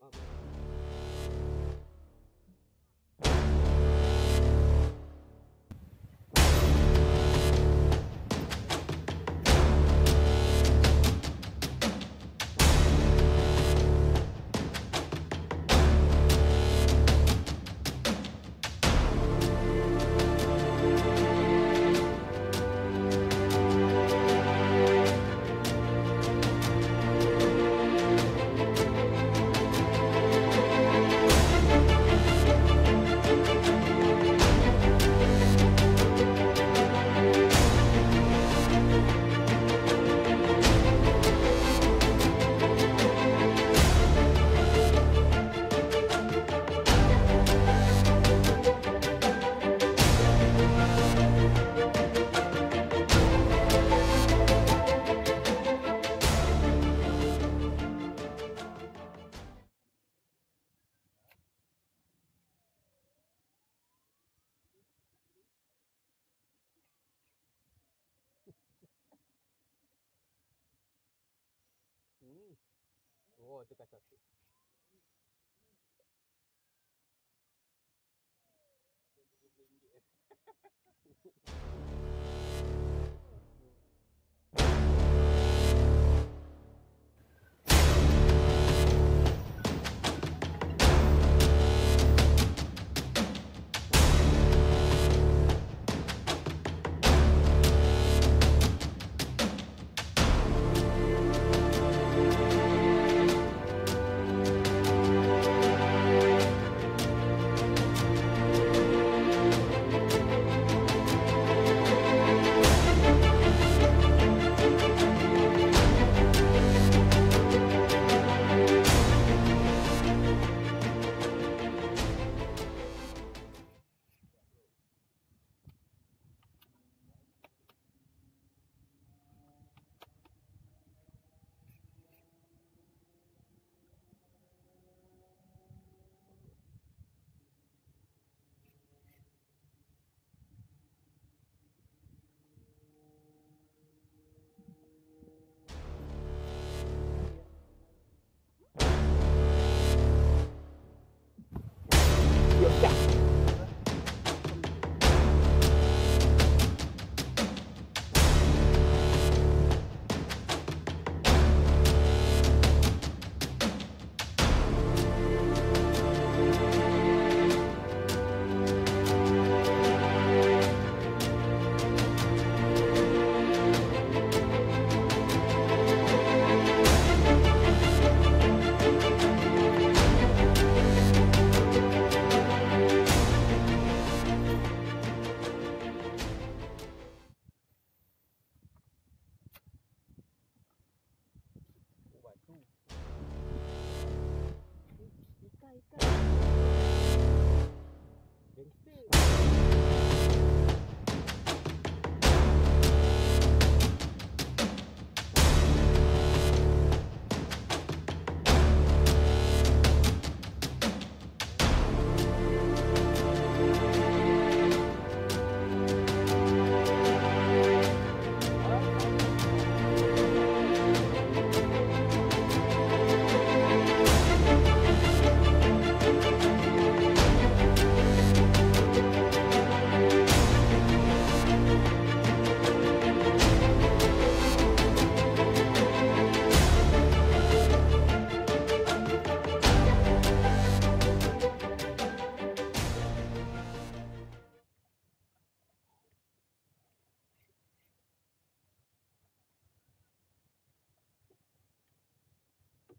Bye-bye. Oh, tu kasar sikit.